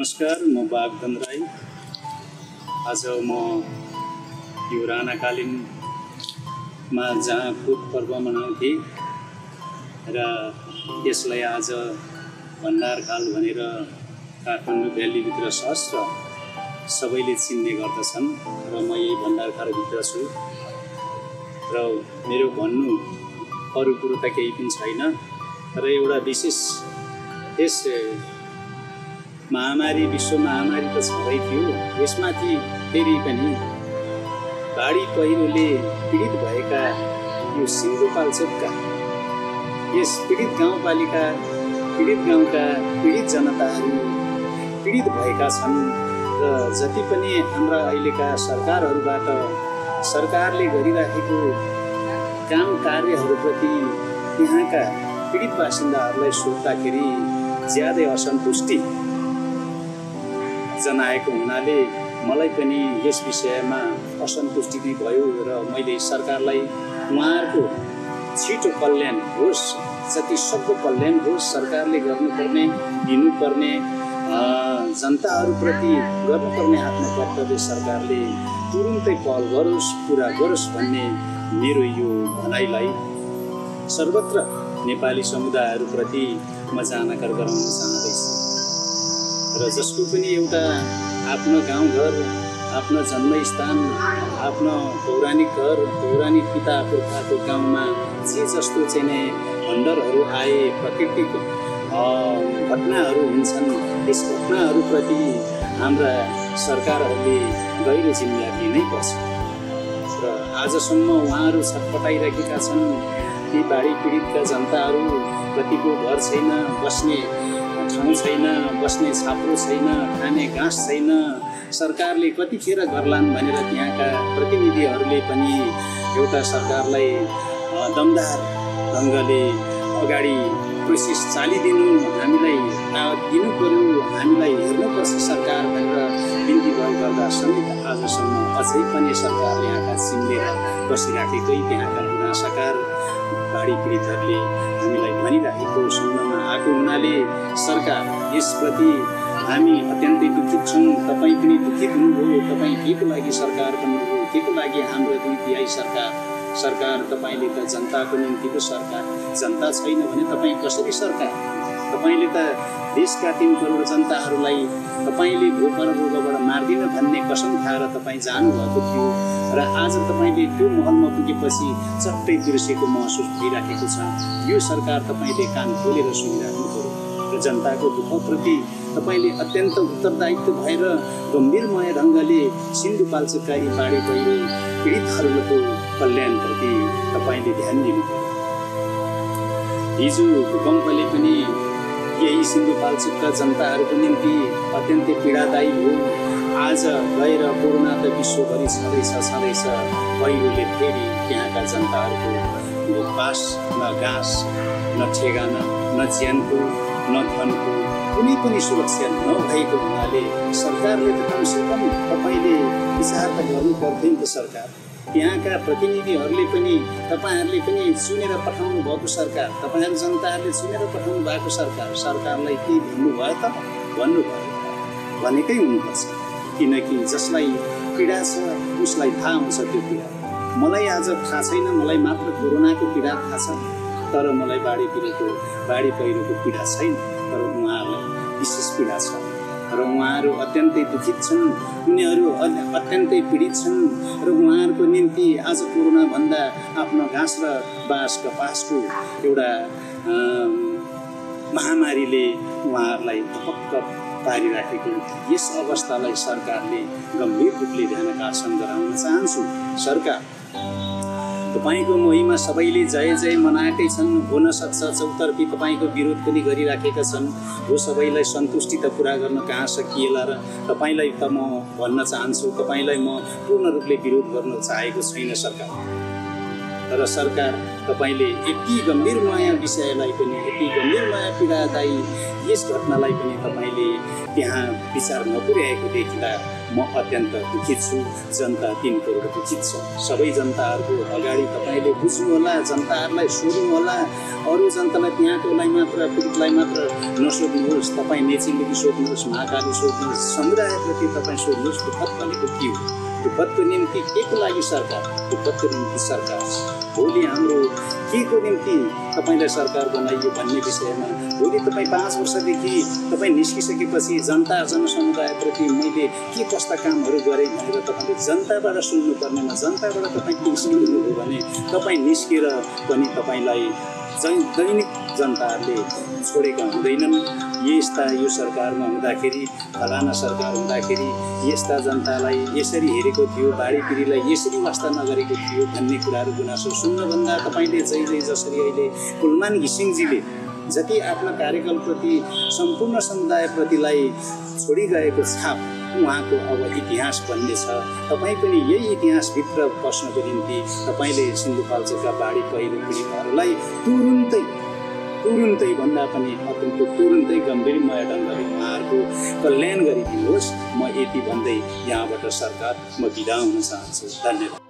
नमस्कार म बागधन राई। आज म यो राणाकालीनमा जहाँ कुद पर्व मनाउँथे र यसलाई आज भण्डारखाल भनेर काठमाडौँ भ्यालीभित्र सहस्र सबैले चिन्ने गर्दछन् र म यही भण्डारखालभित्र छु। र मेरो भन्नु अरू कुरो त केही पनि छैन तर एउटा विशेष यस महामारी विश्व महामारी त छँदै थियो। यसमाथि फेरि पनि बाढी पहिरोले पीडित भएका यो सिन्धुपाल्चोकका यस पीडित गाउँपालिका पीडित गाउँका पीडित जनताहरू पीडित भएका छन् र जति पनि हाम्रा अहिलेका सरकारहरूबाट सरकारले गरिराखेको काम कार्यहरूप्रति यहाँका पीडित बासिन्दाहरूलाई सोद्धाखेरि ज्यादै असन्तुष्टि जनाएको हुनाले मलाई पनि यस विषयमा असन्तुष्टि नै भयो र मैले सरकारलाई उहाँहरूको छिटो कल्याण होस् जति सक्दो कल्याण होस् सरकारले गर्नुपर्ने दिनुपर्ने जनताहरूप्रति गर्नुपर्ने आफ्नो कर्तव्य सरकारले तुरुन्तै पहल गरोस् पुरा गरोस् भन्ने मेरो यो भनाइलाई सर्वत्र नेपाली समुदायहरूप्रति म जानकार गराउन चाहँदैछु र जसको पनि एउटा आफ्नो गाउँघर आफ्नो जन्मस्थान आफ्नो पौराणिक घर पौराणिक पिता पुर्खाको गाउँमा जे जस्तो चाहिँ नै खण्डरहरू आए प्राकृतिक घटनाहरू हुन्छन् त्यस घटनाहरूप्रति हाम्रा सरकारहरूले गहिरो जिम्मेवारी नै पर्छ। र आजसम्म उहाँहरू छटपटाइरहेका छन् ती बाढी पीडितका जनताहरू कतिको घर छैन बस्ने ठाउँ छैन बस्ने छाप्रो छैन खाने घाँस छैन सरकारले कतिखेर गर्लान् भनेर त्यहाँका प्रतिनिधिहरूले पनि एउटा सरकारलाई दमदार ढङ्गले अगाडि प्रोसेस चालिदिनु हामीलाई दिनु पऱ्यो हामीलाई हेर्नुपर्छ सरकार भनेर बिन्ती भयो गर्दा समेत आजसम्म अझै पनि सरकारले आँखा चिम्लेर बसिराखेकै त्यहाँका गुनासाकार बाढी पीडितहरूले हामीलाई भनिराखेको सुन्नमा आएको हुनाले सरकार यसप्रति हामी अत्यन्तै दुखित छौँ। तपाईँ पनि दुखित हुनुभयो। तपाईँ केको लागि सरकार बन्नुभयो। केको लागि हाम्रो दुई तिहाई सरकार। सरकार तपाईँले त जनताको निम्ति पो सरकार। जनता छैन भने तपाईँ कसरी सरकार? तपाईँले त देशका तिन करोड जनताहरूलाई तपाईँले भोकर रोगबाट मार्दिन भन्ने कसम खाएर तपाईँ जानुभएको थियो र आज तपाईँले त्यो महलमा पुगेपछि चट्टै बिर्सेको महसुस भइराखेको छ। यो सरकार तपाईँले कान खोलेर सुनिराख्नु पऱ्यो। र जनताको दुःखप्रति तपाईँले अत्यन्त उत्तरदायित्व भएर गम्भीरमय ढङ्गले सिन्धुपाल्चोकका यी बाढी पहिरो पीडितहरूको कल्याणप्रति तपाईँले ध्यान दिनु। हिजो भूकम्पले पनि यही सिन्धुपाल्चोकका जनताहरूको निम्ति अत्यन्तै पीडादायी हो। आज गएर कोरोना त विश्वभरि छँदैछ छँदैछ। पहिरोले फेरि त्यहाँका जनताहरूको बास न घाँस न ठेगाना न ज्यानको न धनको कुनै पनि सुरक्षा नभएको हुनाले सरकारले त कमसेकम तपाईँले विचार त गर्नु पर्दैन त सरकार। त्यहाँका प्रतिनिधिहरूले पनि तपाईँहरूले पनि चुनेर पठाउनु भएको सरकार तपाईँहरू जनताहरूले चुनेर पठाउनु भएको सरकार सरकारलाई के भन्नुभयो त भन्नुभयो। भनेकै हुनुपर्छ। किनकि जसलाई पीडा छ उसलाई थाहा हुन्छ त्यो पीडा। मलाई आज थाहा छैन मलाई मात्र कोरोनाको पीडा थाहा छ। तर मलाई बाढी पिरेको बाढी पहिरोको पीडा छैन। तर उहाँहरूलाई विशेष पीडा छ। र उहाँहरू अत्यन्तै दुखित छन्। उनीहरू अत्यन्तै पीडित छन् र उहाँहरूको निम्ति आज कोरोनाभन्दा आफ्नो घाँस र बाँस कपासको एउटा महामारीले उहाँहरूलाई पक्क पारिराखेको यस अवस्थालाई सरकारले गम्भीर रूपले ध्यान गराउन चाहन्छु। सरकार तपाईँको महिमा सबैले जय जय मनाएकै छन् हुन सक्छ चौतर्फी तपाईँको विरोध पनि गरिराखेका छन्। हो सबैलाई सन्तुष्टि त पुरा गर्न कहाँ सकिएला र तपाईँलाई त म भन्न चाहन्छु तपाईँलाई म पूर्ण रूपले विरोध गर्न चाहेको छैन सरकार। तर सरकार तपाईँले यति गम्भीरमय विषयलाई पनि यति गम्भीरमय पीडादायी यस घटनालाई पनि तपाईँले त्यहाँ विचार नपुर्याएको देखिँदा म अत्यन्त दुखित छु। जनता तिन करोड दुखित छ। सबै जनताहरूको अगाडि तपाईँले बुझ्नुहोला जनताहरूलाई सोध्नुहोला। अरू जनतालाई त्यहाँकोलाई मात्र पीडितलाई मात्र नसोध्नुहोस्। तपाईँ नेचिङदेखि सोध्नुहोस् महाकाली सोध्नुहोस् समुदायप्रति तपाईँ सोध्नुहोस्। दुःखद भनेको के हो? दुःखदको निम्ति के को लागि सरकार? दुःखदको निम्ति सरकार। भोलि हाम्रो के को निम्ति तपाईँलाई सरकार बनाइयो भन्ने विषयमा भोलि तपाईँ पाँच वर्षदेखि तपाईँ निस्किसकेपछि जनता जनसमुदायप्रति मैले के कस्ता कामहरू गरेँ भनेर तपाईँले जनताबाट सुन्नुपर्नेमा जनताबाट तपाईँ केही सुन्नुभयो भने तपाईँ निस्केर पनि तपाईँलाई जै दैनिक जनताहरूले छोडेका हुँदैनन्। यस्ता यो सरकारमा हुँदाखेरि फलाना सरकार हुँदाखेरि यस्ता जनतालाई यसरी हेरेको थियो बाढीपिँढीलाई यसरी वास्ता नगरेको थियो भन्ने कुराहरू गुनासो सुन्नुभन्दा तपाईँले जै जै जसरी अहिले कुलमान घिसिङजीले जति आफ्ना कार्यकालप्रति सम्पूर्ण समुदायप्रतिलाई छोडिगएको छाप उहाँको अब इतिहास बन्ने छ। तपाईँ पनि यही इतिहासभित्र बस्नको निम्ति तपाईँले सिन्धुपाल्चोकका बाढी पहिरो पीडितहरूलाई तुरुन्तै तुरुन्तै भन्दा पनि अत्यन्त तुरुन्तै गम्भीरमय ढङ्गले उहाँहरूको कल्याण गरिदिनुहोस्। म यति भन्दै यहाँबाट सरकार म बिदा हुन चाहन्छु। धन्यवाद।